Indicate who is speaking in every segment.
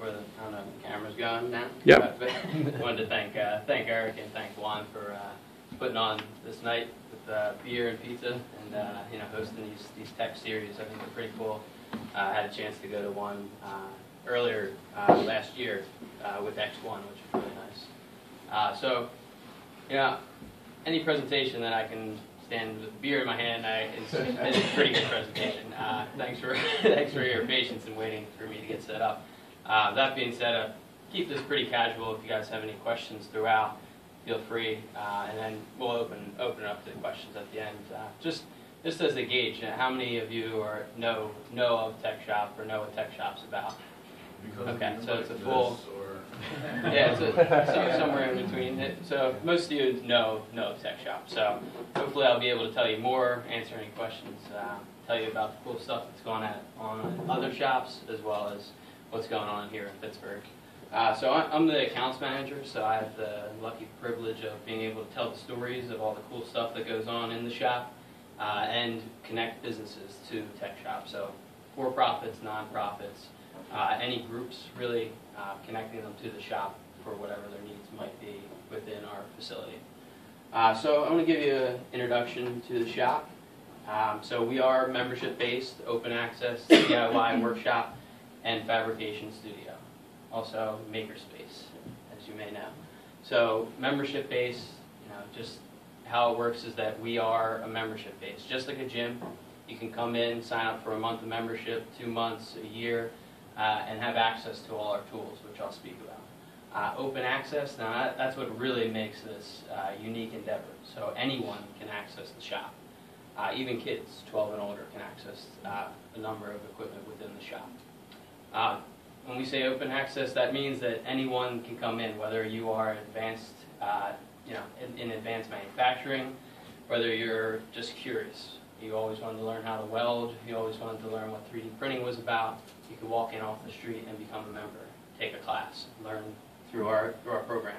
Speaker 1: where the, I don't know, the camera's going now?
Speaker 2: Yep.
Speaker 1: But Wanted to thank, uh, thank Eric and thank Juan for, uh, putting on this night with, uh, beer and pizza and, uh, you know, hosting these, these tech series. I think they're pretty cool. Uh, I had a chance to go to one, uh, earlier, uh, last year, uh, with X1, which was really nice. Uh, so, you know, any presentation that I can stand with beer in my hand, I, it's, it's a pretty good presentation. Uh, thanks for thanks for your patience in waiting for me to get set up. Uh, that being said, uh, keep this pretty casual. If you guys have any questions throughout, feel free, uh, and then we'll open open up to questions at the end. Uh, just just as a gauge, uh, how many of you are know know of Tech Shop or know what Tech Shop's about?
Speaker 3: Because
Speaker 1: Okay, so it's a full- Yeah, it's a, somewhere in between. It- So most of you know know of Tech Shop. So hopefully I'll be able to tell you more, answer any questions, uh, tell you about the cool stuff that's going on on other shops as well as what's going on here in Pittsburgh. Uh, so I- I'm the accounts manager, so I have the lucky privilege of being able to tell the stories of all the cool stuff that goes on in the shop uh, and connect businesses to Tech Shop. So for-profits, nonprofits, uh, any groups really uh, connecting them to the shop for whatever their needs might be within our facility. Uh, so I want to give you an introduction to the shop. Um, so we are membership-based, open access, DIY workshop, and fabrication studio. Also makerspace, as you may know. So membership-based, you know, just how it works is that we are a membership-based, just like a gym. You can come in, sign up for a month of membership, two months, a year, uh, and have access to all our tools, which I'll speak about. Uh, open access, now that, that's what really makes this uh, unique endeavor. So anyone can access the shop. Uh, even kids, 12 and older, can access uh, a number of equipment within the shop. Uh, when we say open access, that means that anyone can come in, whether you are advanced, uh, you know, in, in advanced manufacturing, whether you're just curious. You always wanted to learn how to weld. You always wanted to learn what 3D printing was about. You could walk in off the street and become a member, take a class, learn through our through our program.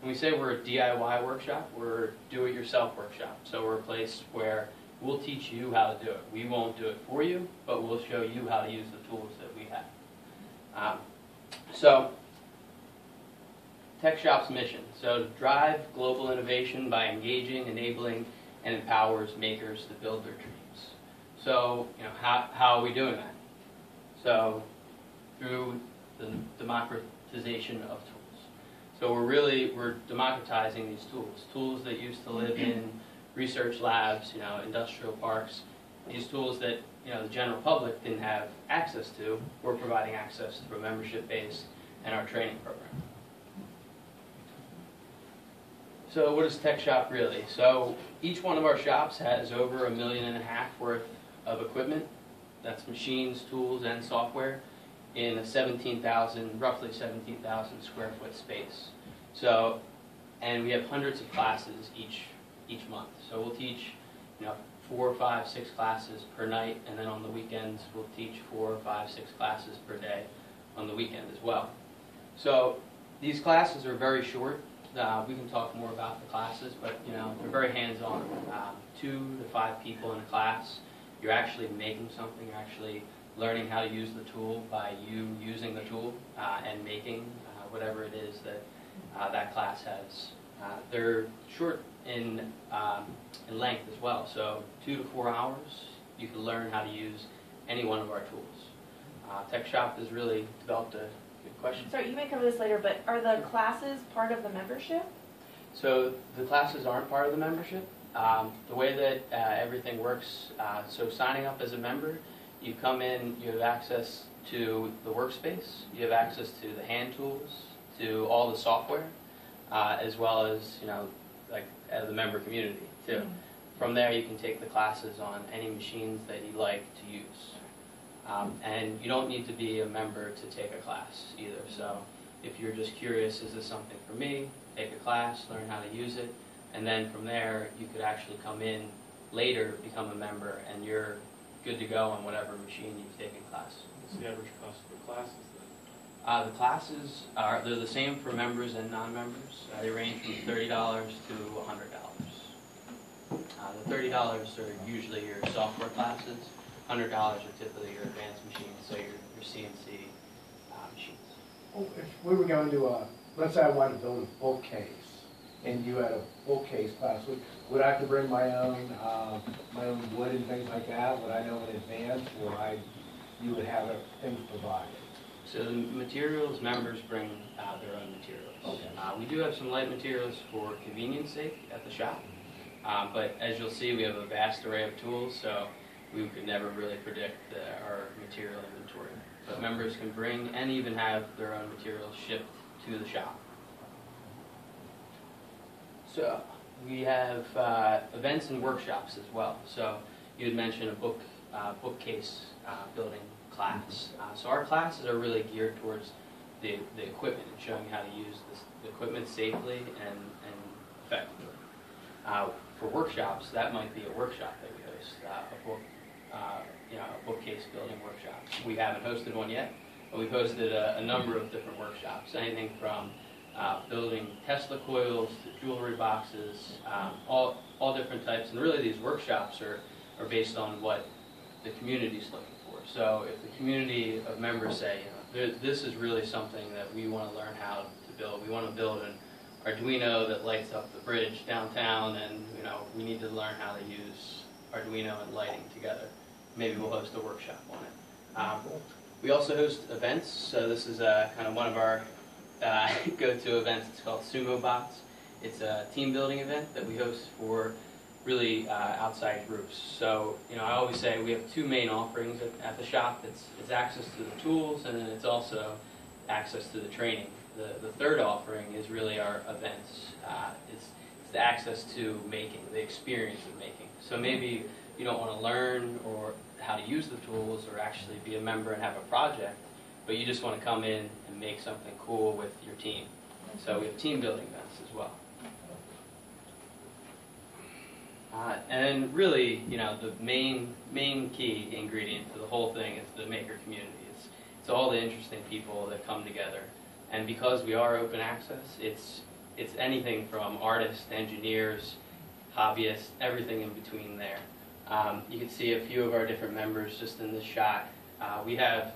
Speaker 1: When we say we're a DIY workshop, we're do-it-yourself workshop. So we're a place where we'll teach you how to do it. We won't do it for you, but we'll show you how to use the tools. Um, so, Tech Shop's mission. So, drive global innovation by engaging, enabling, and empowers makers to build their dreams. So, you know, how, how are we doing that? So, through the democratization of tools. So we're really, we're democratizing these tools. Tools that used to live in research labs, you know, industrial parks. These tools that, you know, the general public didn't have access to, we're providing access through membership base and our training program. So what is Tech Shop really? So each one of our shops has over a million and a half worth of equipment. That's machines, tools, and software in a 17,000, roughly 17,000 square foot space. So, and we have hundreds of classes each each month. So we'll teach, you know, four, five, six classes per night, and then on the weekends we'll teach four, five, six classes per day on the weekend as well. So these classes are very short. Uh, we can talk more about the classes, but you know they're very hands-on. Um, two to five people in a class. You're actually making something. You're actually learning how to use the tool by you using the tool uh, and making uh, whatever it is that uh, that class has. Uh, they're short in, um, in length as well, so two to four hours, you can learn how to use any one of our tools. Uh, Tech Shop has really developed a good question.
Speaker 4: Sorry, you may cover this later, but are the classes part of the membership?
Speaker 1: So the classes aren't part of the membership. Um, the way that uh, everything works, uh, so signing up as a member, you come in, you have access to the workspace, you have access to the hand tools, to all the software, uh, as well as you know, like uh, the member community too. From there, you can take the classes on any machines that you like to use. Um, and you don't need to be a member to take a class either. So if you're just curious, is this something for me? Take a class, learn how to use it, and then from there, you could actually come in later, become a member, and you're good to go on whatever machine you've taken class.
Speaker 5: What's the average cost of the classes then?
Speaker 1: Uh, the classes are, they're the same for members and non-members. Uh, they range from thirty dollars to hundred dollars. Uh, the thirty dollars are usually your software classes. Hundred dollars are typically your advanced machines, so your, your CNC uh, machines.
Speaker 2: Oh, If we were going to, uh, let's say I wanted to build a bookcase, and you had a bookcase class, would, would I have to bring my own, uh, my own wood and things like that? Would I know in advance, or I, you would have things provided?
Speaker 1: So the materials, members bring uh, their own materials.
Speaker 2: Okay.
Speaker 1: Uh, We do have some light materials for convenience sake at the shop, Uh, but as you'll see, we have a vast array of tools, so we could never really predict the- our material inventory. But members can bring and even have their own materials shipped to the shop. So we have uh, events and workshops as well. So you had mentioned a book uh, bookcase uh, building class. Uh, so our classes are really geared towards the, the equipment and showing how to use this, the equipment safely and, and effectively. Uh, for workshops, that might be a workshop that we host, uh, a book, uh, you know, a bookcase building workshop. We haven't hosted one yet, but we've hosted a, a number of different workshops, anything from uh, building Tesla coils to jewelry boxes, um, all, all different types. And really, these workshops are, are based on what the community's looking for. So if the community of members say, you know, this is really something that we want to learn how to build. We want to build an Arduino that lights up the bridge downtown, and you know, we need to learn how to use Arduino and lighting together. Maybe we'll host a workshop on it. Um, we also host events. So this is uh, kind of one of our uh, go-to events. It's called Sumo Bots. It's a team building event that we host for really uh, outside groups. So, you know, I always say we have two main offerings at, at the shop. It's, it's access to the tools and then it's also access to the training. The, the third offering is really our events. Uh, it's, it's the access to making, the experience of making. So maybe you don't want to learn or how to use the tools or actually be a member and have a project, but you just want to come in and make something cool with your team. So we have team building events as well. Uh, and really, you know, the main main key ingredient to the whole thing is the maker community. It's, it's all the interesting people that come together. And because we are open access, it's it's anything from artists, engineers, hobbyists, everything in between there. Um, you can see a few of our different members just in this shot. Uh, we have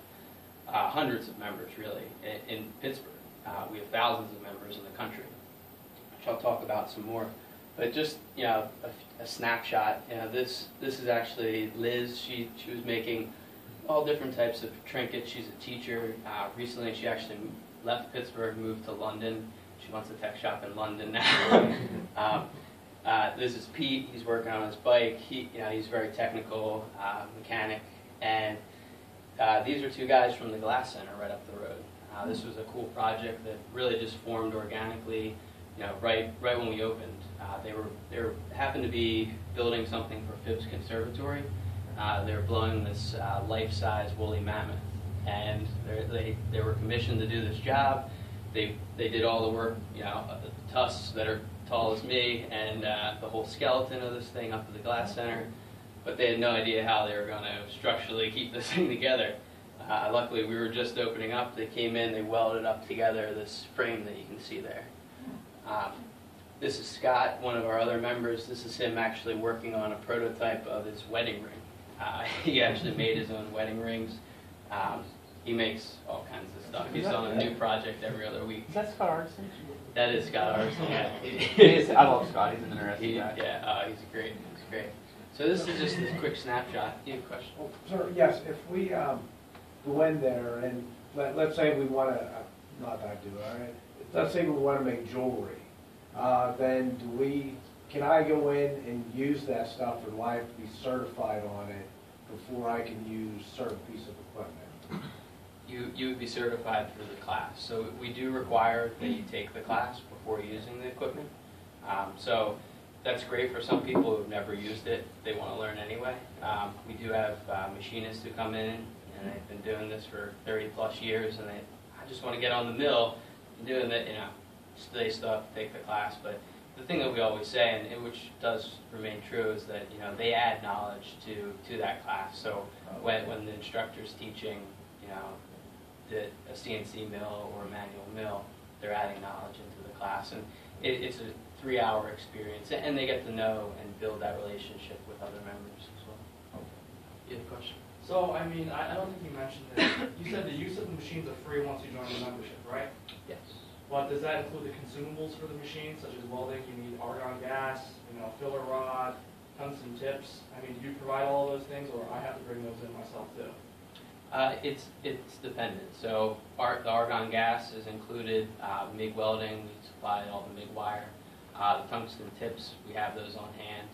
Speaker 1: uh, hundreds of members, really, in, in Pittsburgh. Uh, we have thousands of members in the country, which I'll talk about some more. But just you know, a, a snapshot. You know, this this is actually Liz. She she was making all different types of trinkets. She's a teacher. Uh, recently, she actually left Pittsburgh, moved to London. She wants a tech shop in London now. um, uh, this is Pete. He's working on his bike. He, you know, he's very technical uh, mechanic. And uh, these are two guys from the Glass Center right up the road. Uh, this was a cool project that really just formed organically. You know, right right when we opened, uh, they were they were, happened to be building something for Phipps Conservatory. Uh, they were blowing this uh, life-size woolly mammoth, and they they were commissioned to do this job. They they did all the work, you know, the tusks that are tall as me, and uh, the whole skeleton of this thing up to the glass center. But they had no idea how they were going to structurally keep this thing together. Uh, luckily, we were just opening up. They came in, they welded up together this frame that you can see there. Um, this is Scott, one of our other members. This is him actually working on a prototype of his wedding ring. Uh, he actually made his own wedding rings. Um, he makes all kinds of stuff. He's on a new project every other week.
Speaker 3: Is that Scott Arson?
Speaker 1: That is Scott Arson. Yeah.
Speaker 3: I love Scott. He's an interesting
Speaker 1: He-
Speaker 3: guy.
Speaker 1: yeah, uh, he's great. He's great. So this is just a quick snapshot. You have a question?
Speaker 2: Oh, Sir, yes, if we, um, go in there and let, let's say we wanna, uh, not that I do, all right? Let's say we wanna make jewelry, uh, then do we, can I go in and use that stuff or do I have to be certified on it before I can use certain piece of equipment?
Speaker 1: You, you would be certified through the class. So we do require that you take the class before using the equipment. Um, so that's great for some people who've never used it. They want to learn anyway. Um, we do have uh, machinists who come in and they've been doing this for 30 plus years and they, I just want to get on the mill and doing that, you know, study stuff, take the class. But the thing that we always say, and it, which does remain true, is that, you know, they add knowledge to, to that class. So when, when the instructor's teaching, you know, the, a CNC mill or a manual mill, they're adding knowledge into the class. And it, it's a three-hour experience, and they get to know and build that relationship with other members as well. You have a question?
Speaker 6: So, I mean, I, I don't think you mentioned this. You said the use of the machines are free once you join the membership, right?
Speaker 1: Yes.
Speaker 6: But does that include the consumables for the machines, such as welding, you need argon gas, you know, filler rod, tungsten tips? I mean, do you provide all those things, or I have to bring those in myself too?
Speaker 1: Uh, it's, it's dependent. So our, the argon gas is included, uh, MIG welding, we supply all the MIG wire. Uh, the tungsten tips, we have those on hand.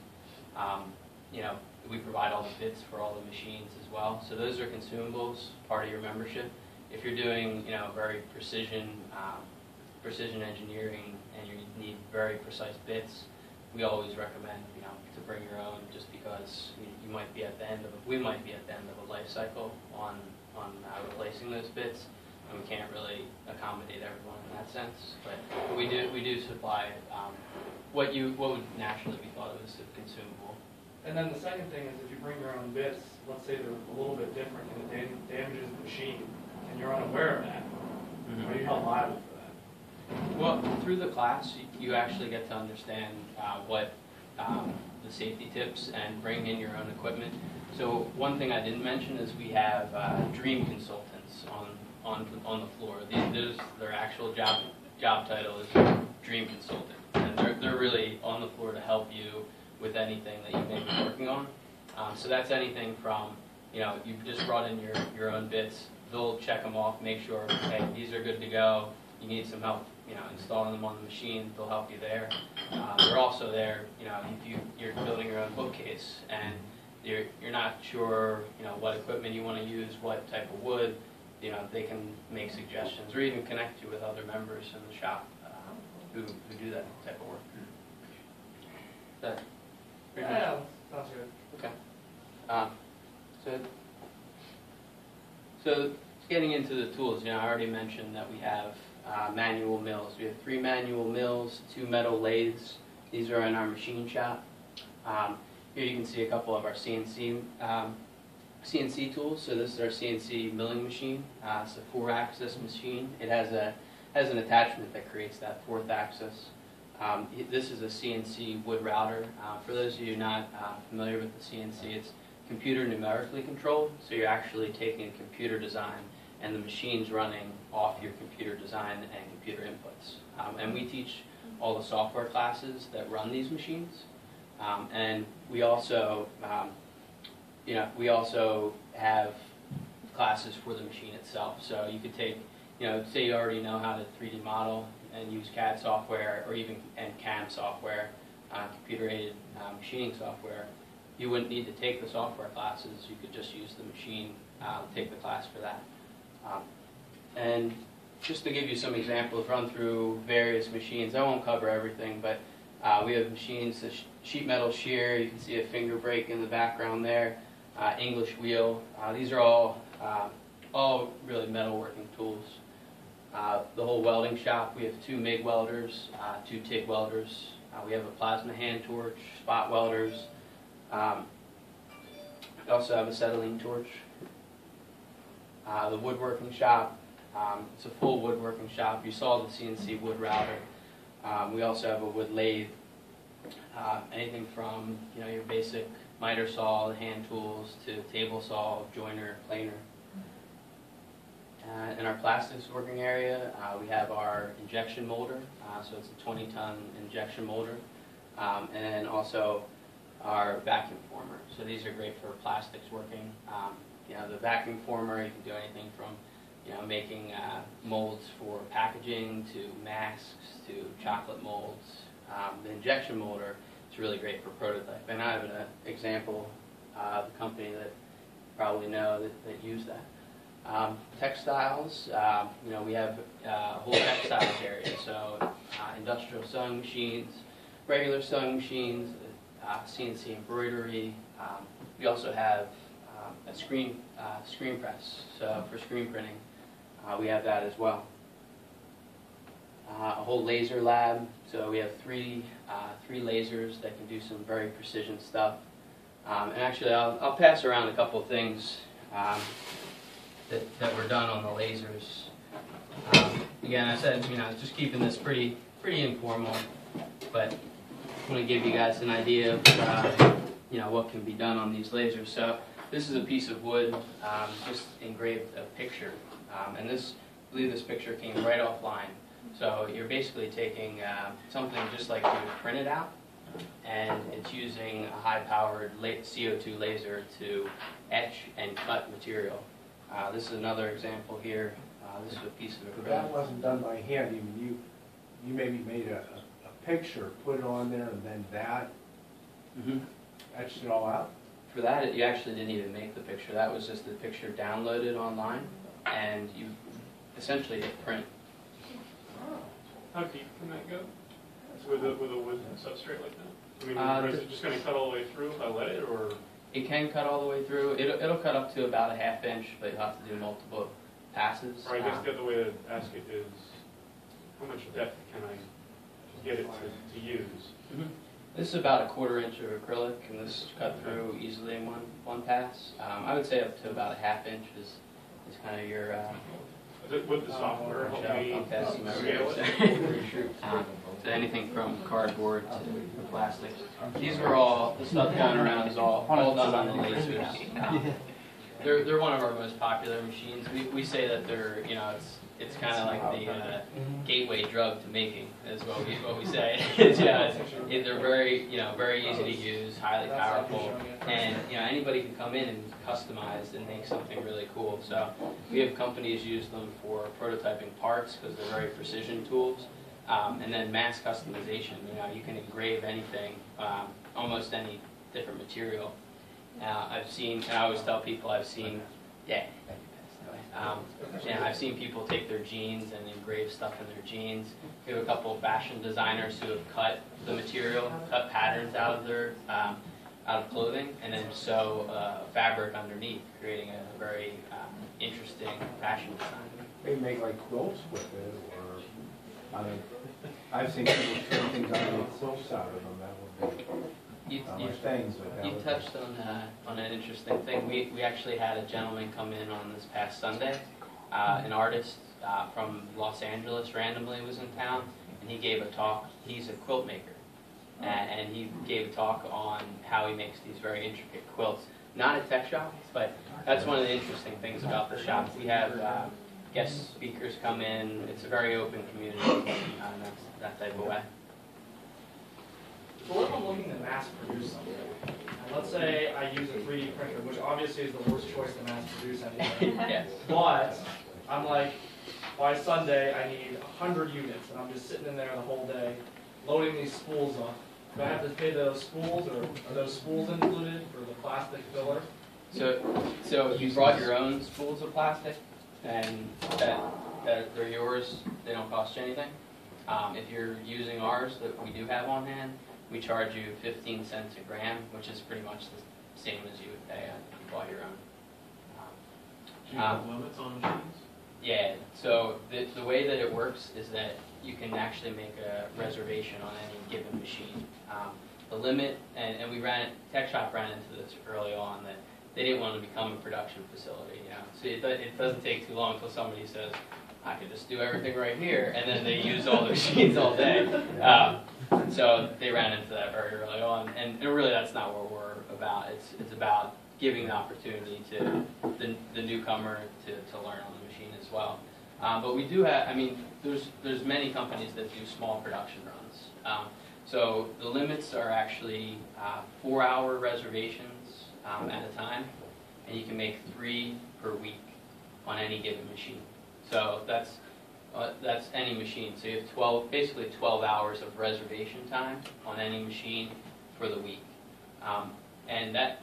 Speaker 1: Um, you know, we provide all the bits for all the machines as well. So those are consumables, part of your membership. If you're doing, you know, very precision, um, precision engineering and you need very precise bits, we always recommend, you know, to bring your own just because you, you might be at the end of, a, we might be at the end of a life cycle on, on uh, replacing those bits. And we can't really accommodate everyone in that sense, but but we do, we do supply, um, what you, what would naturally be thought of as a consumable.
Speaker 6: And then the second thing is if you bring your own bits, let's say they're a little bit different and it dam- damages the machine, and you're unaware of that, are you held liable?
Speaker 1: Well, through the class, you- actually get to understand uh, what um, the safety tips and bring in your own equipment. So one thing I didn't mention is we have uh, dream consultants on, on, on the floor. These, their actual job, job title is dream consultant. And they're, they're really on the floor to help you with anything that you may be working on. Um, So that's anything from, you know, you've just brought in your, your own bits, they'll check them off, make sure, hey, these are good to go, you need some help, you know, installing them on the machine, they'll help you there. Uh, They're also there, you know, if you, you're building your own bookcase and you're, you're not sure, you know, what equipment you want to use, what type of wood, you know, they can make suggestions or even connect you with other members in the shop um, who, who do that type of work. That, pretty much-
Speaker 6: Yeah, sounds good.
Speaker 1: Okay. Um, So, so getting into the tools, you know, I already mentioned that we have uh, manual mills. We have three manual mills, two metal lathes. These are in our machine shop. Um, Here you can see a couple of our CNC, um, CNC tools. So this is our CNC milling machine. Uh, It's a four-axis machine. It has a, has an attachment that creates that fourth axis. Um, This is a CNC wood router. Uh, For those of you not uh, familiar with the CNC, it's computer numerically controlled, so you're actually taking a computer design and the machine's running off your computer design and computer inputs. Um, And we teach all the software classes that run these machines. Um, And we also, um, you know, we also have classes for the machine itself. So you could take, you know, say you already know how to 3D model and use CAD software or even and CAM software, uh, computer-aided uh, machining software. You wouldn't need to take the software classes. You could just use the machine, uh, take the class for that. Um, and just to give you some examples, run through various machines. I won't cover everything, but uh, we have machines, the sheet metal shear. You can see a finger brake in the background there. Uh, English wheel. Uh, these are all uh, all really metalworking tools. Uh, the whole welding shop. We have two MIG welders, uh, two TIG welders. We have a plasma hand torch, spot welders. Um, we also have acetylene torch. Uh, the woodworking shop. Um, it's a full woodworking shop. You saw the CNC wood router. Um, we also have a wood lathe. Uh, anything from you know your basic miter saw, hand tools, to table saw, joiner, planer. Uh, in our plastics working area, uh, we have our injection molder. Uh, so it's a 20-ton injection molder, um, and then also our vacuum former. So these are great for plastics working. Um, you know, the vacuum former, you can do anything from you know, making uh, molds for packaging to masks to chocolate molds. Um, the injection molder is really great for prototype. And I have an uh, example uh, of a company that probably know that, that use that. Um, textiles, um, you know, we have uh, a whole textiles area. So uh, industrial sewing machines, regular sewing machines, uh, CNC embroidery. Um, we also have a screen uh, screen press, so for screen printing, uh, we have that as well. Uh, a whole laser lab, so we have three uh, three lasers that can do some very precision stuff. Um, and actually, I'll, I'll pass around a couple of things um, that, that were done on the lasers. Um, again, I said, you know, just keeping this pretty pretty informal, but I want to give you guys an idea of uh, you know what can be done on these lasers. So this is a piece of wood, um, just engraved a picture. Um, and this, I believe this picture came right offline. So you're basically taking uh, something just like you print it out, and it's using a high-powered CO2 laser to etch and cut material. Uh, this is another example here. Uh, this is a piece of
Speaker 2: But that wasn't done by hand, you, you, you maybe made a, a, a picture, put it on there, and then that
Speaker 1: Mhm.
Speaker 2: etched it all out?
Speaker 1: For that, you actually didn't even make the picture. That was just the picture downloaded online, and you essentially hit print.
Speaker 5: How deep can that go? With a, with a wood substrate like that? I mean,
Speaker 1: Uh,
Speaker 5: or is it just gonna cut all the way through if I let it, or?
Speaker 1: It can cut all the way through. It'll, it'll cut up to about a half inch, but you'll have to do multiple passes.
Speaker 5: Or I guess
Speaker 1: Um,
Speaker 5: the other way to ask it is, how much depth can I get it to, to use?
Speaker 1: mhm. This is about a quarter inch of acrylic, and this is cut through easily in one, one pass. Um, I would say up to about a half inch is, is kind of your, uh,
Speaker 5: Would would the software help me
Speaker 1: I'll pass
Speaker 5: scale it?
Speaker 1: Um, So anything from cardboard to plastic. These are all, the stuff going around is all, all done on the lasers. Um, They're, they're one of our most popular machines. We, we say that they're, you know, it's, it's kind of like the uh, gateway drug to making, is what we, what we say. It's, yeah, it's- it- they're very, you know, very easy to use, highly powerful, and, you know, anybody can come in and customize and make something really cool. So we have companies use them for prototyping parts, because they're very precision tools. Um, and then mass customization, you know, you can engrave anything, um, almost any different material. Uh, I've seen, and I always tell people, I've seen, yeah, Um, yeah, I've seen people take their jeans and engrave stuff in their jeans. We have a couple of fashion designers who have cut the material, cut patterns out of their, um, out of clothing, and then sew uh, fabric underneath, creating a very um, interesting fashion design.
Speaker 2: Maybe make like quilts with it, or, I mean, I've seen people turn things out and quilts out of them, that would be,
Speaker 1: You,
Speaker 2: not
Speaker 1: you,
Speaker 2: much things, but
Speaker 1: you
Speaker 2: would.
Speaker 1: touched on, uh, on an interesting thing. We, we actually had a gentleman come in on this past Sunday, uh, an artist uh, from Los Angeles randomly was in town, and he gave a talk. He's a quilt maker, A- and he gave a talk on how he makes these very intricate quilts. Not a tech shop, but that's one of the interesting things about the shop. We have uh, guest speakers come in. It's a very open community, uh, and that's that type of way.
Speaker 6: So what if I'm looking to mass produce something? And let's say I use a 3D printer, which obviously is the worst choice to mass produce anyway.
Speaker 1: yeah.
Speaker 6: But I'm like, by Sunday, I need 100 units, and I'm just sitting in there the whole day, loading these spools up. Do I have to pay those spools, or are those spools included for the plastic filler?
Speaker 1: So, so if you brought your own spools of plastic, and that, that they're yours, they don't cost you anything. Um, if you're using ours that we do have on hand, we charge you fifteen cents a gram, which is pretty much the same as you would pay if you bought your own. Um,
Speaker 5: Do you have limits on machines?
Speaker 1: Yeah, so the, the way that it works is that you can actually make a reservation on any given machine. Um, the limit, and, and we ran, Tech Shop ran into this early on, that they didn't want to become a production facility, you know? So it, it doesn't take too long until somebody says, I could just do everything right here, and then they use all the machines all day. Um, so they ran into that very early on, and, and really that's not what we're about. It's, it's about giving the opportunity to the, the newcomer to, to learn on the machine as well. Um, but we do have, I mean, there's, there's many companies that do small production runs. Um, so the limits are actually uh, four-hour reservations um, at a time, and you can make three per week on any given machine. So that's, uh, that's any machine. So you have 12, basically 12 hours of reservation time on any machine for the week. Um, and that,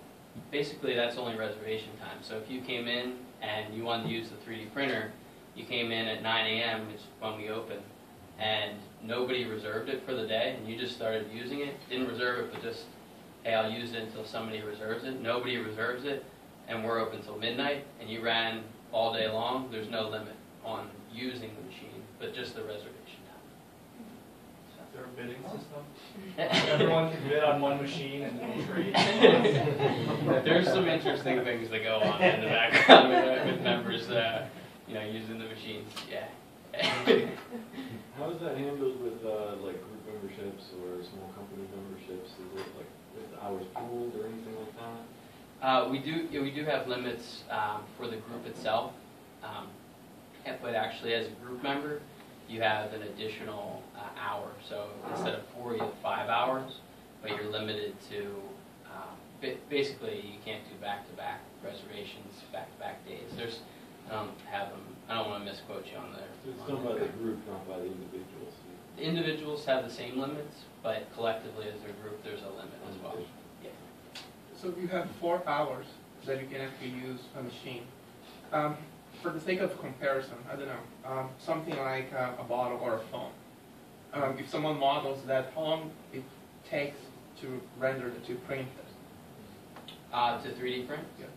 Speaker 1: basically, that's only reservation time. So if you came in and you wanted to use the 3D printer, you came in at 9 a.m. which is when we open, and nobody reserved it for the day, and you just started using it. Didn't reserve it, but just, hey, I'll use it until somebody reserves it. Nobody reserves it, and we're open till midnight, and you ran all day long. There's no limit on using the machine, but just the reservation
Speaker 6: Is there a bidding system? Everyone can bid on one machine and then trade?
Speaker 1: There's some interesting things that go on in the background with, with members, uh, you know, using the machines. Yeah.
Speaker 7: How is that handled with, uh, like, group memberships or small company memberships? Is it like, is the hours pooled or anything like that?
Speaker 1: Uh, we do, yeah, we do have limits, um, for the group itself. Um, and- but actually as a group member, you have an additional, uh, hour. So instead of four, you have five hours, but you're limited to, um, basically, you can't do back-to-back reservations, back-to-back days. There's, I don't have them, I don't wanna misquote you on there.
Speaker 7: It's done by the group, not by the individuals.
Speaker 1: The Individuals have the same limits, but collectively as a group, there's a limit as well. Yeah.
Speaker 8: So you have four hours that you can actually use a machine. Um, for the sake of comparison, I don't know, um, something like uh, a bottle or a phone. Um, if someone models that, how long it takes to render the to print it?
Speaker 1: Uh, to 3D print?
Speaker 8: Yeah.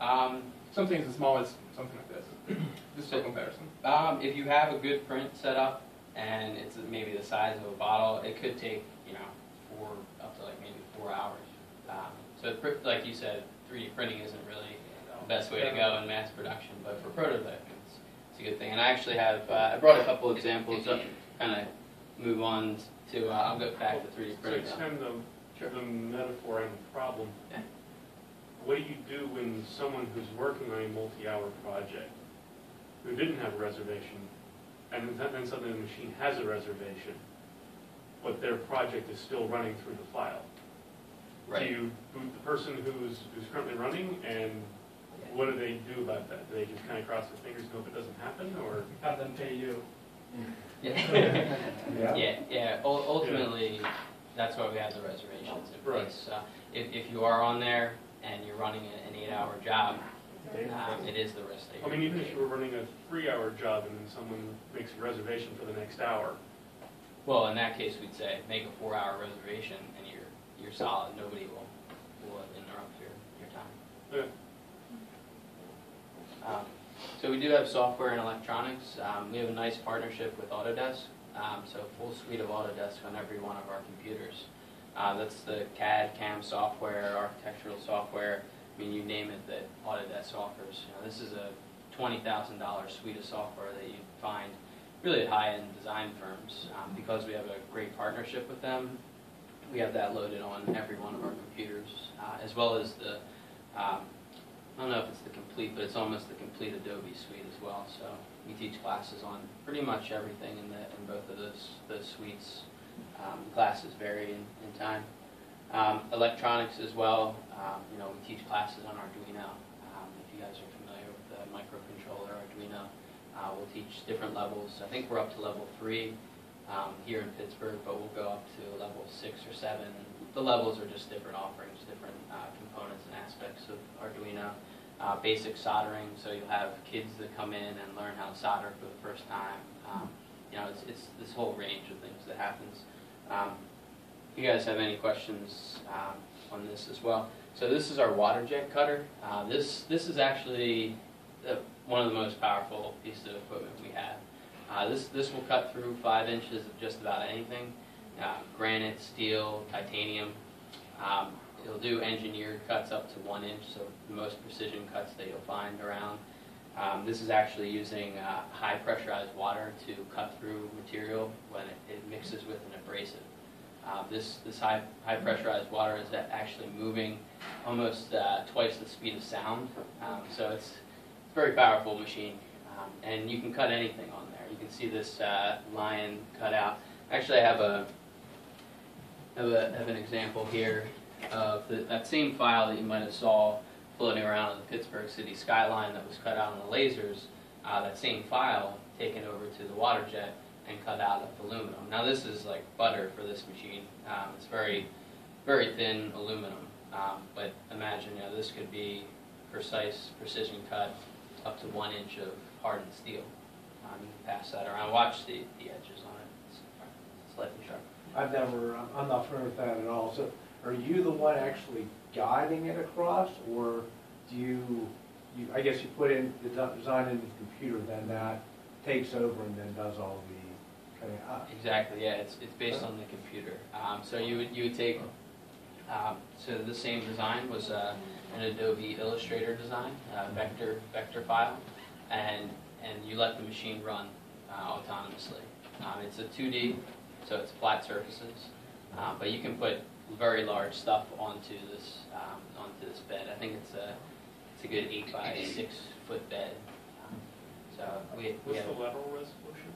Speaker 1: Um,
Speaker 8: Something as small as something like this, just for comparison.
Speaker 1: Um, if you have a good print set up and it's maybe the size of a bottle, it could take, you know, four, up to like maybe four hours. Um, so like you said, 3D printing isn't really best way to go in mass production, but for prototyping, it's, it's a good thing. And I actually have, uh, I brought a couple examples of, kind of move on to, uh, I'll go back to 3D
Speaker 7: To
Speaker 1: printing. now.
Speaker 7: extend the, the metaphor and the problem,
Speaker 1: Yeah.
Speaker 7: what do you do when someone who's working on a multi-hour project, who didn't have a reservation, and then then suddenly the machine has a reservation, but their project is still running through the file? Do you boot the person who's, who's currently running, and what do they do about that? Do they just kind of cross their fingers and hope it doesn't happen, or?
Speaker 6: Have them pay you.
Speaker 1: Yeah.
Speaker 2: Yeah.
Speaker 1: Yeah, yeah, ul- ultimately, that's why we have the reservations in
Speaker 7: Right.
Speaker 1: place. Uh, If, if you are on there and you're running an eight-hour job, um, it is the risk that
Speaker 7: I
Speaker 1: you're.
Speaker 7: mean, even if you were running a three-hour job and then someone makes a reservation for the next hour,
Speaker 1: Well, in that case, we'd say, make a four-hour reservation and you're, you're solid, nobody will, will interrupt your, your time.
Speaker 7: Yeah.
Speaker 1: Um, So we do have software and electronics. Um, We have a nice partnership with Autodesk, um, so full suite of Autodesk on every one of our computers. Uh, That's the CAD, CAM software, architectural software, I mean, you name it that Autodesk offers. You know, This is a $20,000 suite of software that you'd find really at high-end design firms. Um, Because we have a great partnership with them, we have that loaded on every one of our computers, uh, as well as the, um, I don't know if it's the complete, but it's almost the complete Adobe suite as well. So we teach classes on pretty much everything in the, in both of those, those suites. Um, classes vary in, in time. Um, electronics as well, um, you know, we teach classes on Arduino. Um, if you guys are familiar with the microcontroller Arduino, uh, we'll teach different levels. I think we're up to level three um, here in Pittsburgh, but we'll go up to level six or seven. The levels are just different offerings, different uh, components and aspects of Arduino. Uh, basic soldering, so you'll have kids that come in and learn how to solder for the first time. Um, you know, it's, it's this whole range of things that happens. Um, if you guys have any questions um, on this as well. So this is our water jet cutter. Uh, this this is actually the, one of the most powerful pieces of equipment we have. Uh, this this will cut through five inches of just about anything: uh, granite, steel, titanium. Um, it'll do engineered cuts up to one inch, so the most precision cuts that you'll find around. Um, this is actually using uh, high pressurized water to cut through material when it, it mixes with an abrasive. Uh, this this high high pressurized water is actually moving almost uh, twice the speed of sound, um, so it's a very powerful machine, um, and you can cut anything on there. You can see this uh, lion cut out. Actually, I have a have, a, have an example here of the, that same file that you might have saw floating around in the Pittsburgh city skyline that was cut out on the lasers. Uh, that same file taken over to the water jet and cut out of aluminum. Now this is like butter for this machine. Um, it's very, very thin aluminum. Um, but imagine, you know, this could be precise precision cut up to one inch of hardened steel. Um, you can pass that around. Watch the, the edges on it. It's, it's slightly sharp.
Speaker 2: I've never, I'm- I'm not familiar with that at all. So are you the one actually guiding it across, or do you, you, I guess you put in, the design into the computer, then that takes over and then does all the cutting?
Speaker 1: Exactly, yeah, it's, it's based on the computer. Um, so you would, you would take, um, so the same design was, uh, an Adobe Illustrator design, uh, vector, vector file, and, and you let the machine run, uh, autonomously. Um, it's a two D, so it's flat surfaces, uh, but you can put very large stuff onto this, um, onto this bed. I think it's a, it's a good eight by six foot bed. Um, So we, we
Speaker 7: What's
Speaker 1: have,
Speaker 7: the lateral resolution?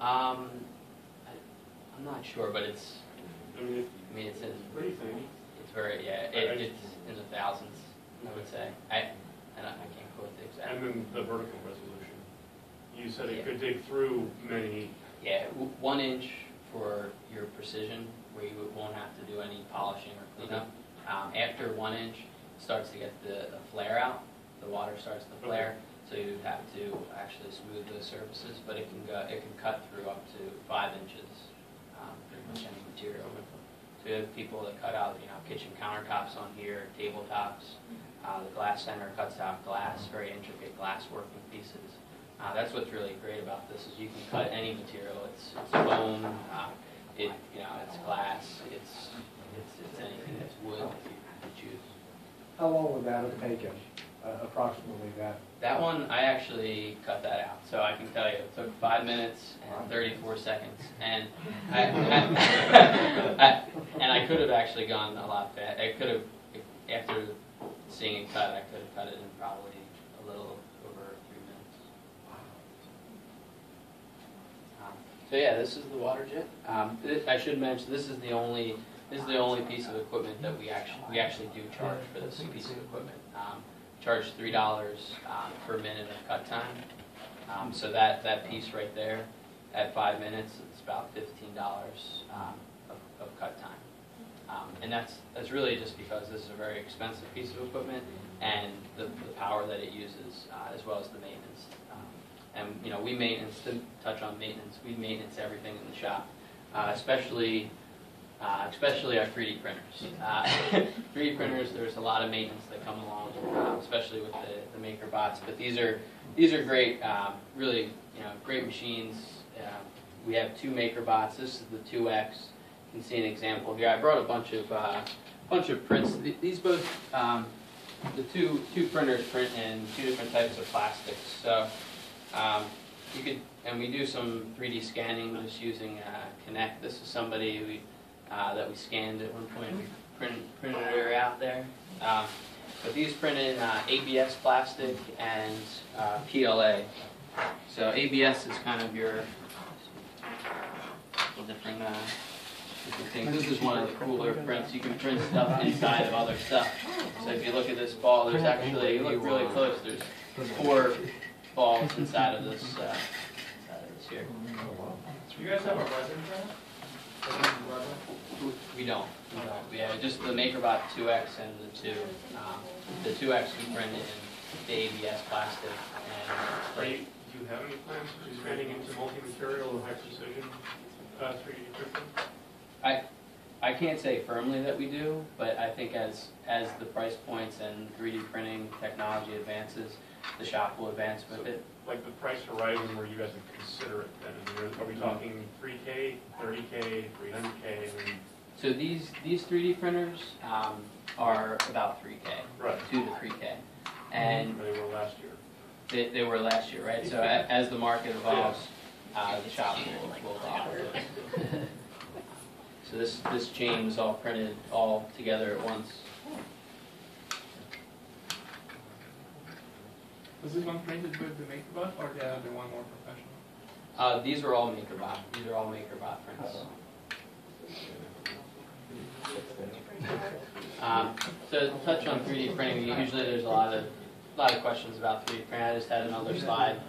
Speaker 1: um, I, I'm not sure, but it's,
Speaker 7: I mean,
Speaker 1: I mean, it's in,
Speaker 7: it's pretty thin.
Speaker 1: it's very, yeah, it, it's in the thousands, I would say. I, I I can't quote the exact.
Speaker 7: And then the vertical resolution. You said
Speaker 1: Yeah.
Speaker 7: it could dig through many,
Speaker 1: Yeah, w- one inch for your precision, where you won't have to do any polishing or cleanup. Um, after one inch, it starts to get the, the flare out, the water starts to flare, so you have to actually smooth those surfaces, but it can go, it can cut through up to five inches, um, pretty much any material. So we have people that cut out, you know, kitchen countertops on here, tabletops, uh, the glass center cuts out glass, very intricate glass working pieces. Uh, that's what's really great about this, is you can cut any material, it's, it's foam, uh, it, you know, it's glass, it's, it's, it's anything. That's wood that you choose.
Speaker 2: How long would that have taken, uh, approximately that?
Speaker 1: That one, I actually cut that out, so I can tell you, it took five minutes and thirty-four seconds, and I, I, I- and I could have actually gone a lot fa, I could have, after seeing it cut, I could have cut it in probably a little over three minutes. Um, So yeah, this is the water jet. Um, I should mention, this is the only, this is the only piece of equipment that we actually, we actually do charge for this piece of equipment. Um, Charge three dollars um, per minute of cut time. Um, So that, that piece right there, at five minutes, it's about fifteen dollars um, of, of cut time. Um, And that's, that's really just because this is a very expensive piece of equipment and the, the power that it uses, uh, as well as the maintenance. And, you know, we maintenance, to touch on maintenance, we maintenance everything in the shop, uh, especially, uh, especially our 3D printers. Uh, 3D printers, there's a lot of maintenance that come along, um, especially with the, the MakerBots. But these are, these are great, um, really, you know, great machines. Um, We have two MakerBots. This is the 2X. You can see an example here. I brought a bunch of, uh, bunch of prints. Th- These both, um, the two, two printers print in two different types of plastics. So um, you could, and we do some 3D scanning just using uh, Kinect. This is somebody we, uh, that we scanned at one point, we print, printed her out there. Um, but these print in uh, ABS plastic and uh, PLA. So ABS is kind of your different, uh, different things. This is one of the cooler prints. You can print stuff inside of other stuff. So if you look at this ball, there's actually, you look really close, there's four balls inside of this, uh, inside of this here.
Speaker 6: Do you guys have a resin printer?
Speaker 1: We don't, we don't. We have just the MakerBot 2X and the 2. Um, The 2X we print in the ABS plastic
Speaker 7: are
Speaker 1: and
Speaker 7: you, do you have any plans for expanding into multi-material or high precision, uh, 3D printing?
Speaker 1: I can't say firmly that we do, but I think as, as the price points and 3D printing technology advances, the shop will advance with it.
Speaker 7: Like the price horizon where you guys would consider it then? I mean, are we talking 3K, 30K, 300K? I mean,
Speaker 1: So these, these 3D printers um, are about 3K,
Speaker 7: Right,
Speaker 1: 2 to 3K. And
Speaker 7: they were last year.
Speaker 1: They, they were last year, right? So a- as the market evolves, uh, the shop will, will evolve. with it. So this, this chain was all printed all together at once.
Speaker 8: Was this one printed with the MakerBot or the other one more professional?
Speaker 1: Uh, these are all MakerBot, these are all MakerBot prints. Um, so to touch on 3D printing, usually there's a lot of, lot of questions about 3D printing. I just had another slide.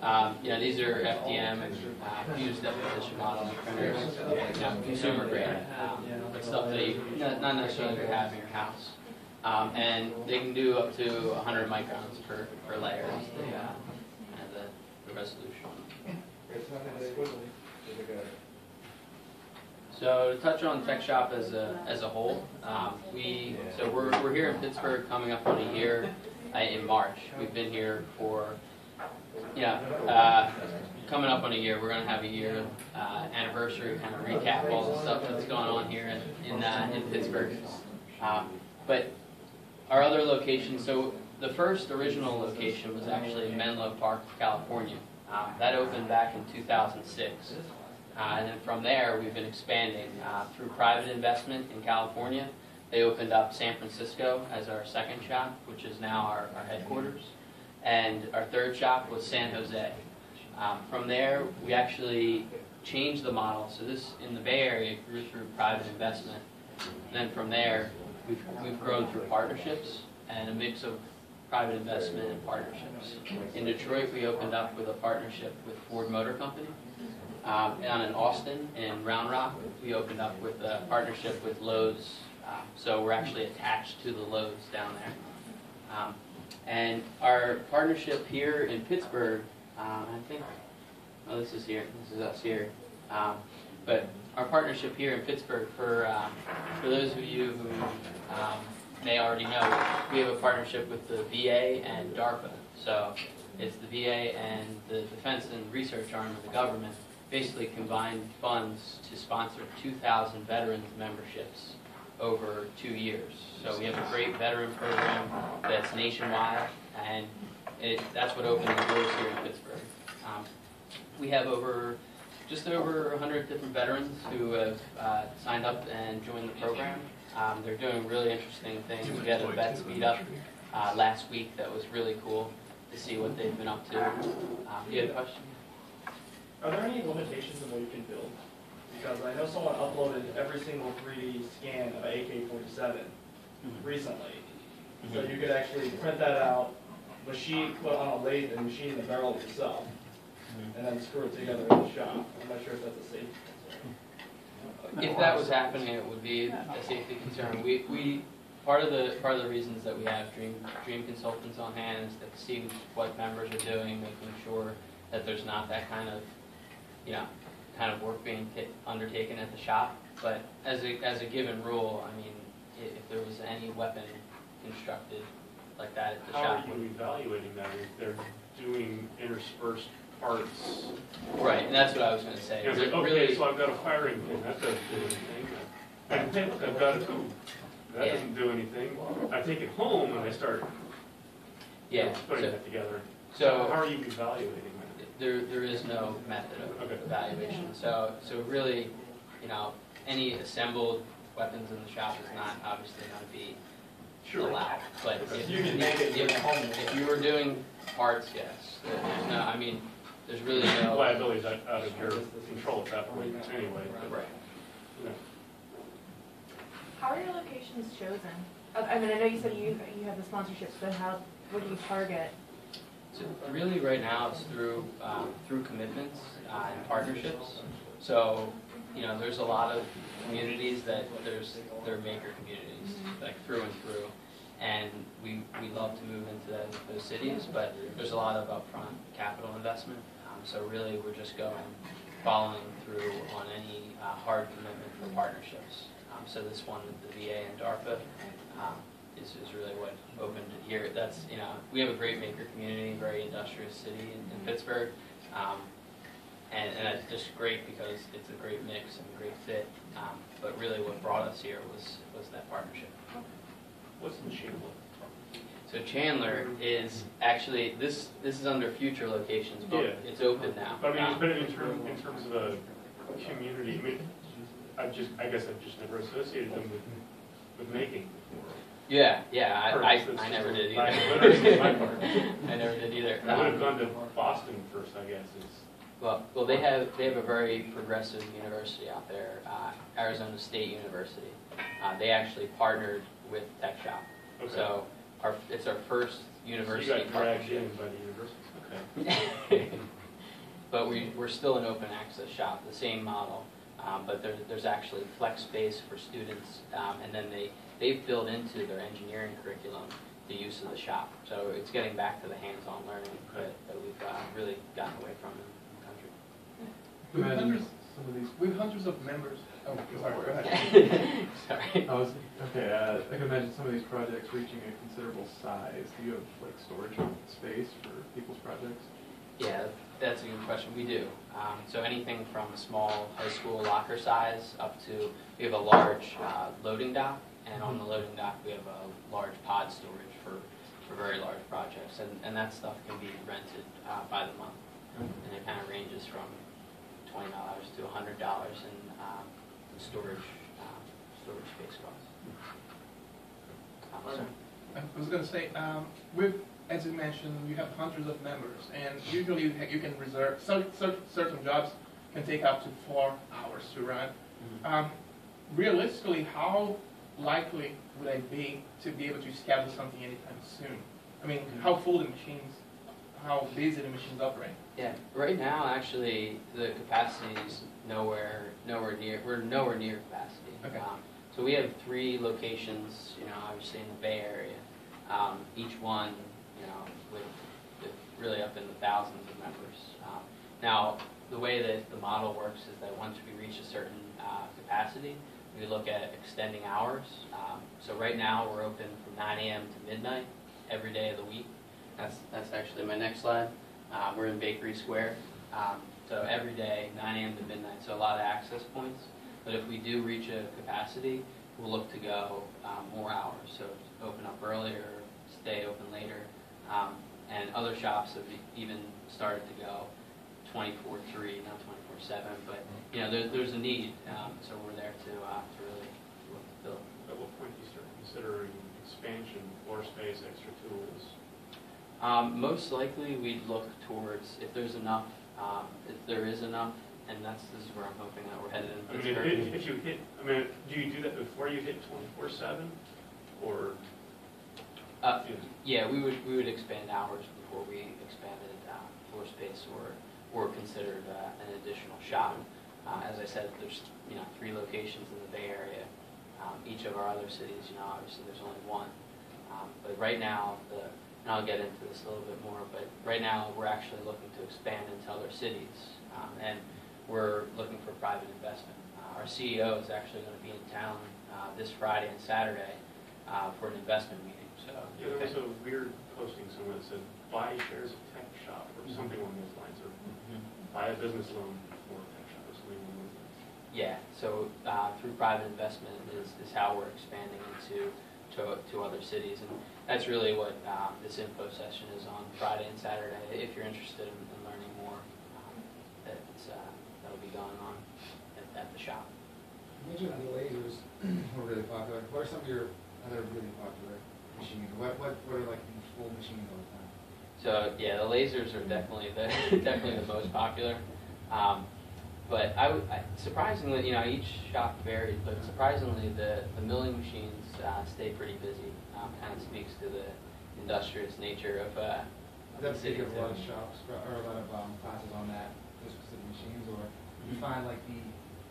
Speaker 1: Um, you know, these are FDM, uh, fused deposition modeling printers, you know, consumer grade, um, like stuff that you not not necessarily would have in your house. Um, and they can do up to 100 microns per, per layer is the, uh, the, the resolution. So to touch on Tech Shop as a, as a whole, um, we, so we're, we're here in Pittsburgh coming up on a year uh, in March. We've been here for, yeah, uh, coming up on a year. We're gonna have a year uh, anniversary, kind of recap all the stuff that's going on here in, in, uh, in Pittsburgh. Um, But our other location, so the first original location was actually in Menlo Park, California. Um, That opened back in 2006. Uh, and then from there, we've been expanding uh, through private investment in California. They opened up San Francisco as our second shop, which is now our, our headquarters. And our third shop was San Jose. Um, from there, we actually changed the model. So this in the Bay Area grew through private investment. And then from there, we've, we've grown through partnerships and a mix of private investment and partnerships. In Detroit, we opened up with a partnership with Ford Motor Company. Um, and in Austin, in Round Rock, we opened up with a partnership with Lowe's. Um, so we're actually attached to the Lowe's down there. Um, and our partnership here in Pittsburgh, um, I think, oh, this is here, this is us here. Um, but our partnership here in Pittsburgh, for, um, for those of you who um, may already know, we have a partnership with the VA and DARPA. So it's the VA and the Defense and Research Arm of the government basically combined funds to sponsor 2,000 veterans memberships over two years. So we have a great veteran program that's nationwide, and it, that's what opened the doors here in Pittsburgh. Um, we have over just over 100 different veterans who have uh, signed up and joined the program. Um, they're doing really interesting things. We had a vet speed up uh, last week that was really cool to see what they've been up to. Um, you have a question?
Speaker 6: Are there any limitations in what you can build? Because I know someone uploaded every single 3D scan of an AK-47 recently. So you could actually print that out, machine, put on a lathe and machine the barrel yourself, Mm-hmm. and then screw it together in the shop. I'm not sure if that's a safety concern.
Speaker 1: If that was happening, it would be a safety concern. We, we, part of the, part of the reasons that we have Dream, Dream Consultants on hand is to see what members are doing, making sure that there's not that kind of, you know, kind of work being ta- undertaken at the shop. But as a, as a given rule, I mean, i- if there was any weapon constructed like that at the
Speaker 7: How
Speaker 1: shop.
Speaker 7: are you evaluating that if they're doing interspersed parts?
Speaker 1: Right, and that's what I was gonna say.
Speaker 7: It's like,
Speaker 1: Really-
Speaker 7: okay, so I've got a firing pin, that doesn't do anything. And hey, look, I've got a tube, that
Speaker 1: Yeah.
Speaker 7: doesn't do anything. I take it home and I start
Speaker 1: Yeah,
Speaker 7: putting
Speaker 1: so,
Speaker 7: that together.
Speaker 1: so.
Speaker 7: How are you evaluating that?
Speaker 1: There, there is no method
Speaker 7: Okay.
Speaker 1: of evaluation, so, so really, you know, any assembled weapons in the shop is not obviously gonna be allowed. But if
Speaker 6: You can make
Speaker 1: if- If you were doing parts, yes, There- there's no, I mean, there's really no.
Speaker 7: Liability's out out of your control at that point anyway. but,
Speaker 1: Right.
Speaker 7: you know.
Speaker 4: How are your locations chosen? Uh, I mean, I know you said you, you have the sponsorships, but how, what do you target?
Speaker 1: So really, right now, it's through, um, through commitments uh, and partnerships. So, you know, there's a lot of communities that there's, they're maker communities, like through and through. And we, we love to move into those, those cities, but there's a lot of upfront capital investment. So really, we're just going, following through on any uh, hard commitment for partnerships. Um, So this one the VA and DARPA, um, is, is really what opened it here. That's, you know, we have a great maker community, very industrious city in, in Pittsburgh. Um, and, and it's just great because it's a great mix and a great fit. Um, but really what brought us here was, was that partnership.
Speaker 7: What's the Chandler?
Speaker 1: So Chandler is actually, this, this is under future locations, but
Speaker 7: Yeah.
Speaker 1: it's open now.
Speaker 7: But I mean,
Speaker 1: Um,
Speaker 7: but in terms, in terms of a community, I mean, I've just, I guess I've just never associated them with, with making.
Speaker 1: Yeah, yeah, I, I, I
Speaker 7: it's
Speaker 1: never
Speaker 7: just
Speaker 1: did either.
Speaker 7: I- my part.
Speaker 1: I never did either.
Speaker 7: I would have
Speaker 1: Um,
Speaker 7: gone to Boston first, I guess, is,
Speaker 1: Well, well, they have, they have a very progressive university out there, uh, Arizona State University. Uh, They actually partnered with TechShop.
Speaker 7: okay.
Speaker 1: So our, it's our first
Speaker 7: So you
Speaker 1: university
Speaker 7: got dragged in
Speaker 1: partnership.
Speaker 7: by the university, okay.
Speaker 1: But we, we're still an open access shop, the same model. Um, But there, there's actually flex space for students. um, And then they, they've built into their engineering curriculum the use of the shop. So it's getting back to the hands-on learning that, that we've uh, really gotten away from in the country.
Speaker 8: We have
Speaker 3: Imagine
Speaker 8: hundreds,
Speaker 3: some of these.
Speaker 8: we have hundreds of members. Oh, sorry, go ahead.
Speaker 1: Sorry.
Speaker 3: I was, okay, uh, I can imagine some of these projects reaching a considerable size. Do you have like storage space for people's projects?
Speaker 1: Yeah, that's a good question. We do. Um, so anything from a small high school locker size up to, we have a large uh, loading dock, and on the loading dock, we have a large pod storage for, for very large projects. And, and that stuff can be rented uh, by the month. And it kind of ranges from twenty dollars to hundred dollars in, um, in storage, um, storage space costs. So-
Speaker 8: I was gonna say, um, with, as you mentioned, you have hundreds of members, and usually you ha- you can reserve, cer- cer- certain jobs can take up to four hours to run. Um, realistically, how likely would I be to be able to schedule something anytime soon? I mean, how full the machines, how busy the machines operate?
Speaker 1: Yeah, right now, actually, the capacity is nowhere, nowhere near, we're nowhere near capacity.
Speaker 8: Okay.
Speaker 1: Um, So we have three locations, you know, obviously in the Bay Area. Um, Each one, you know, with, with really up in the thousands of members. Um, Now, the way that the model works is that once we reach a certain uh, capacity, we look at extending hours. Um, So right now, we're open from nine AM to midnight every day of the week. That's, that's actually my next slide. Uh, We're in Bakery Square, um, so every day, nine AM to midnight, so a lot of access points. But if we do reach a capacity, we'll look to go um, more hours, so open up earlier, stay open later. Um, And other shops have even started to go twenty-four three, not twenty-four seven, but, you know, there, there's a need, um, so we're there to, uh, to really look to.
Speaker 7: At what point do you start considering expansion, floor space, extra tools?
Speaker 1: Um, most likely, we'd look towards, if there's enough, um, if there is enough, and that's, this is where I'm hoping that we're headed in
Speaker 7: I mean,
Speaker 1: Pittsburgh.
Speaker 7: if, if you hit, I mean, do you do that before you hit twenty-four seven? Or,
Speaker 1: Uh, Yeah, we would, we would expand hours before we expanded uh, floor space or, or considered uh, an additional shop. Uh, As I said, there's, you know, three locations in the Bay Area. Um, Each of our other cities, you know, obviously there's only one. Um, But right now, the, and I'll get into this a little bit more, but right now, we're actually looking to expand into other cities. Um, And we're looking for private investment. Uh, Our CEO is actually going to be in town uh, this Friday and Saturday uh, for an investment meeting, so.
Speaker 7: yeah, there was a weird posting somewhere that said, buy shares of tech shop, or
Speaker 1: Mm-hmm.
Speaker 7: something along those lines, or
Speaker 1: Mhm.
Speaker 7: buy a business loan for a TechShop, or something along those lines.
Speaker 1: Yeah, so uh, through private investment is, is how we're expanding into, to, to other cities. And that's really what um, this info session is on Friday and Saturday. If you're interested in in learning more, um, that's, uh, that'll be going on at, at the shop.
Speaker 9: You mentioned the lasers were really popular. What are some of your other really popular machines? What, what, what are like full machines all the time?
Speaker 1: So yeah, the lasers are definitely the definitely the most popular. Um, but I, I surprisingly, you know, each shop varied, but surprisingly, the, the milling machines uh, stay pretty busy. Um, kind of speaks to the industrious nature of, uh, of the city.
Speaker 9: a lot of shops, or a lot of um, classes on that, those specific machines? Or do you
Speaker 1: Mhm.
Speaker 9: find like the,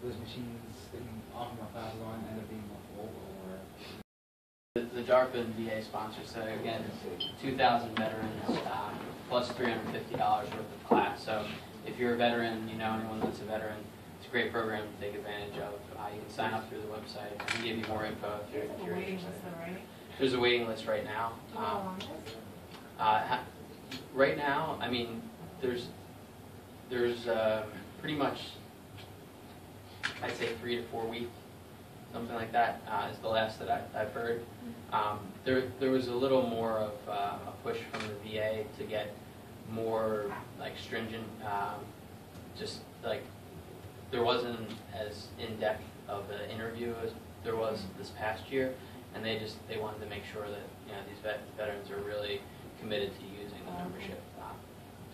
Speaker 9: those machines that you offer more classes on end up being more full or?
Speaker 1: The, the DARPA and VA sponsors, so again, 2,000 veterans um, plus $350 worth of class. So if you're a veteran, you know anyone that's a veteran, a great program to take advantage of. Uh, you can sign up through the website. I can give you more info if you're,
Speaker 4: There's
Speaker 1: if
Speaker 4: a
Speaker 1: you're
Speaker 4: waiting
Speaker 1: interested.
Speaker 4: list though, right?
Speaker 1: There's a waiting list right now.
Speaker 4: Do you know how
Speaker 1: Um,
Speaker 4: long it is?
Speaker 1: uh, Right now, I mean, there's, there's um, pretty much, I'd say three to four weeks, something like that, uh, is the last that I- I've heard. Um, There, there was a little more of uh, a push from the VA to get more like stringent, um, just like, there wasn't as in-depth of an interview as there was this past year, and they just, they wanted to make sure that, you know, these vet- veterans are really committed to using the membership. Um,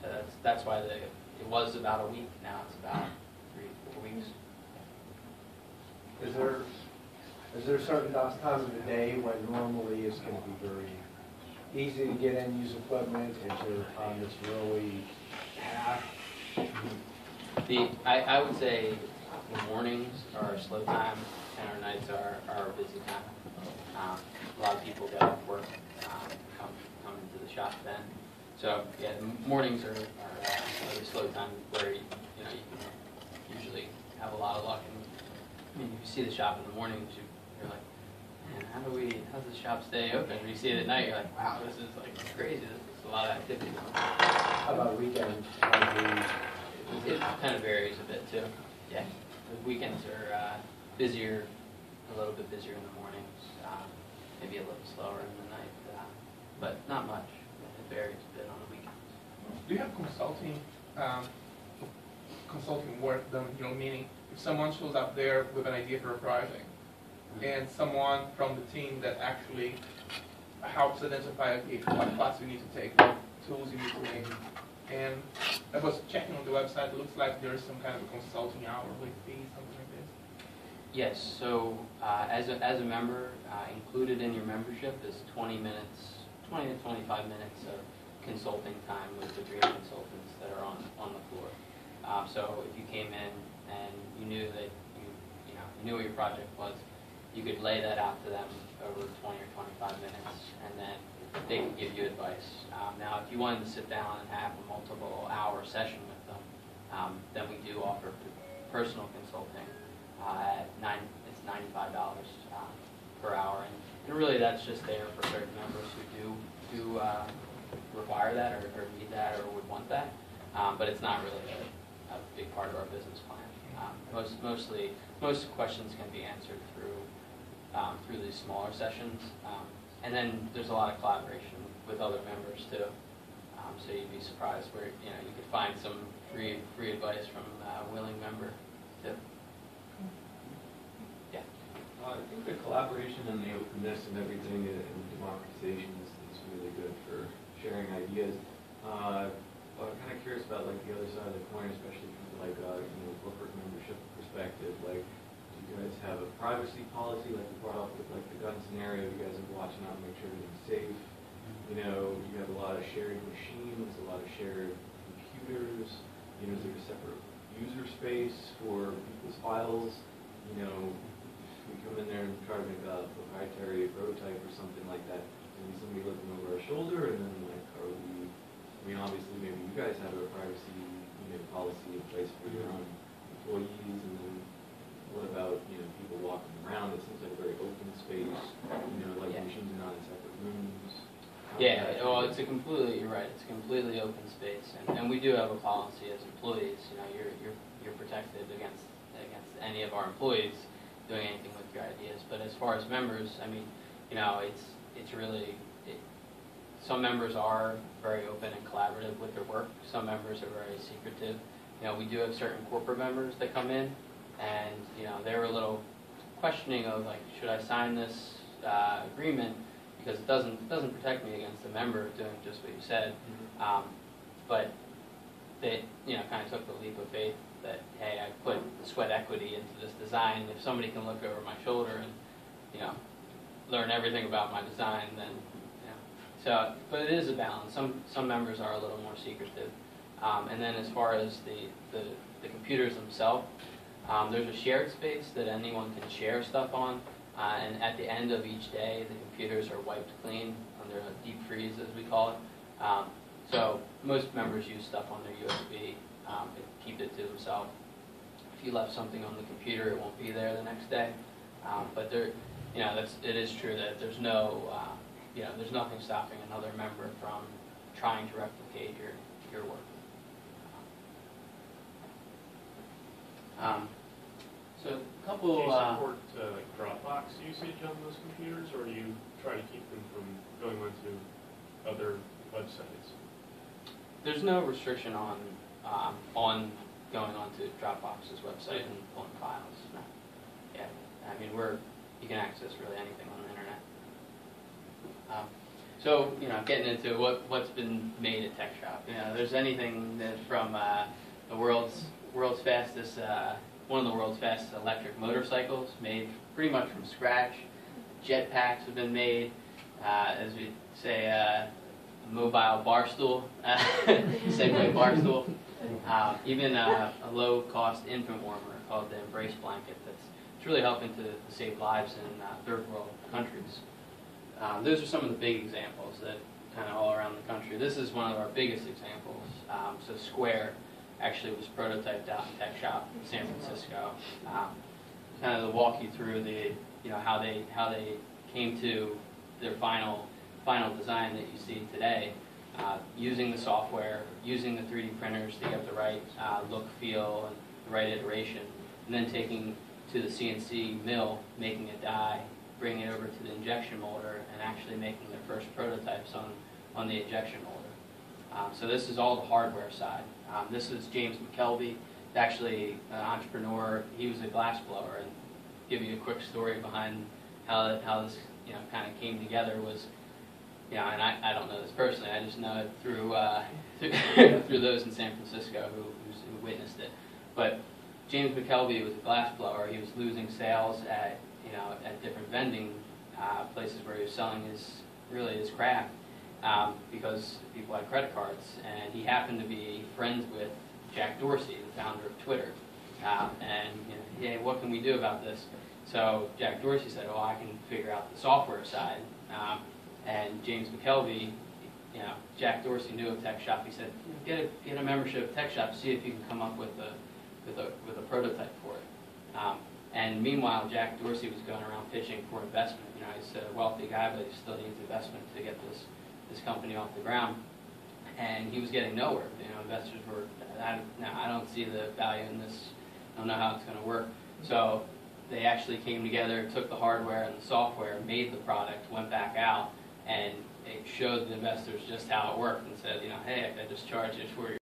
Speaker 1: So that's, that's why the, it was about a week, now it's about three, four weeks.
Speaker 2: Is there, is there a certain ti- time of the day when normally it's gonna be very easy to get in, use equipment? Is there a time that's really packed?
Speaker 1: The, I, I would say the mornings are our slow time and our nights are, are our busy time. Um, A lot of people off work, um, come, come into the shop then. So, yeah, the mornings are, are uh, slow time where, you you know, you can usually have a lot of luck. And if you see the shop in the mornings, you, you're like, man, how do we, how does the shop stay open? When you see it at night, you're like, wow, this is like crazy, this is a lot of activity.
Speaker 2: How about weekends? Holidays?
Speaker 1: It kind of varies a bit too. Yeah, the weekends are uh, busier, a little bit busier in the mornings, uh, maybe a little slower in the night, uh, but not much. It varies a bit on the weekends.
Speaker 8: Do you have consulting, um, consulting work done, you know, meaning if someone shows up there with an idea for a project, and someone from the team that actually helps identify, okay, what class you need to take, what tools you need to make. And I was checking on the website, it looks like there is some kind of a consulting hourly fee, something like this.
Speaker 1: Yes, so uh, as, a, as a member, uh, included in your membership is 20 minutes, 20 to 25 minutes of consulting time with the dream consultants that are on, on the floor. Um, so if you came in and you knew that you, you know, you knew what your project was, you could lay that out to them over 20 or 25 minutes, and then they can give you advice. Um, now, if you wanted to sit down and have a multiple hour session with them, um, then we do offer personal consulting uh, at nine, it's ninety-five dollars um, per hour, and, and really that's just there for certain members who do do uh, require that or, or need that or would want that, um, but it's not really a, a big part of our business plan. Um, most mostly most questions can be answered through um, through these smaller sessions, um, and then there's a lot of collaboration with other members too. Um, so you'd be surprised where you know you could find some free free advice from a willing member too. Yeah.
Speaker 10: I think the collaboration and the openness and everything and democratization is, is really good for sharing ideas. Uh, but I'm kind of curious about like the other side of the coin, especially from like, uh, you know, corporate membership perspective. Like, guys have a privacy policy, like you brought up with like the gun scenario? You guys are watching out and make sure everything's safe. You know, you have a lot of shared machines, a lot of shared computers. You know, is there a separate user space for people's files? You know, if we come in there and try to make a proprietary prototype or something like that, maybe somebody looking over our shoulder, and then like, are we, I mean, obviously, maybe you guys have a privacy, you know, policy in place for your own employees, and then what about, you know, people walking around? It seems like a very open space, you know, like
Speaker 1: Yeah.
Speaker 10: machines are not in separate rooms. How
Speaker 1: Yeah,
Speaker 10: does that
Speaker 1: well,
Speaker 10: fit?
Speaker 1: It's a completely, you're right, it's a completely open space, and, and we do have a policy as employees, you know, you're, you're, you're protected against, against any of our employees doing anything with your ideas, but as far as members, I mean, you know, it's, it's really, it, some members are very open and collaborative with their work, some members are very secretive. You know, we do have certain corporate members that come in, and, you know, they're a little questioning of like, should I sign this, uh, agreement? Because it doesn't, it doesn't protect me against the member doing just what you said. Um, but they, you know, kind of took the leap of faith that, hey, I put sweat equity into this design. If somebody can look over my shoulder and, you know, learn everything about my design, then, you know. So, but it is a balance. Some, some members are a little more secretive. Um, and then as far as the, the, the computers themselves, um, there's a shared space that anyone can share stuff on. Uh, and at the end of each day, the computers are wiped clean under a deep freeze, as we call it. Um, so most members use stuff on their USB, um, and keep it to themselves. If you left something on the computer, it won't be there the next day. Um, but there, you know, that's, it is true that there's no, uh, you know, there's nothing stopping another member from trying to replicate your, your work. Um, so a
Speaker 7: Do
Speaker 1: couple,
Speaker 7: you
Speaker 1: uh,
Speaker 7: support uh, like Dropbox usage on those computers, or do you try to keep them from going onto other websites?
Speaker 1: there's no restriction on, um, on going onto Dropbox's website and pulling files. No. Yeah, I mean, we're, you can access really anything on the internet. Um, So, you know, getting into what, what's been made at Tech Shop, you know, there's anything that from, uh, the world's, world's fastest, uh, one of the world's fastest electric motorcycles, made pretty much from scratch. Jet packs have been made, uh, as we say, uh, a mobile bar stool, uh, Segway bar stool. Uh, even a, low-cost infant warmer called the Embrace Blanket that's it's really helping to, to save lives in uh, third world countries. Um, those are some of the big examples that kind of all around the country. This is one of our biggest examples. Um, so Square actually was prototyped out in TechShop in San Francisco. Um, kind of to walk you through the, you know, how they how they came to their final final design that you see today, uh, using the software, using the 3D printers to get the right uh, look, feel, and the right iteration, and then taking to the CNC mill, making a die, bringing it over to the injection molder, and actually making their first prototypes on, on the injection molder. Um, so this is all the hardware side. Um, this is James McKelvey actually an entrepreneur. He was a glass blower, and give you a quick story behind how how this you know kind of came together was, you know, and I, I don't know this personally. I just know it through uh, through those in San Francisco who who witnessed it. But James McKelvey was a glass blower. He was losing sales at you know at different vending uh, places where he was selling his really his craft um, because people had credit cards, and he happened to be friends with Jack Dorsey, the founder of Twitter. Um, and you know, hey, what can we do about this? So Jack Dorsey said, "Oh, I can figure out the software side." Um, and James McKelvey, you know, Jack Dorsey knew of TechShop. He said, "Get a get a membership of TechShop. See if you can come up with a with a with a prototype for it." Um, and meanwhile, Jack Dorsey was going around pitching for investment. You know, he's a wealthy guy, but he still needs investment to get this this company off the ground. And he was getting nowhere. You know, investors were, I, no, I don't see the value in this. I don't know how it's going to work. So they actually came together, took the hardware and the software, made the product, went back out, and it showed the investors just how it worked and said, you know, hey, I just charge this for your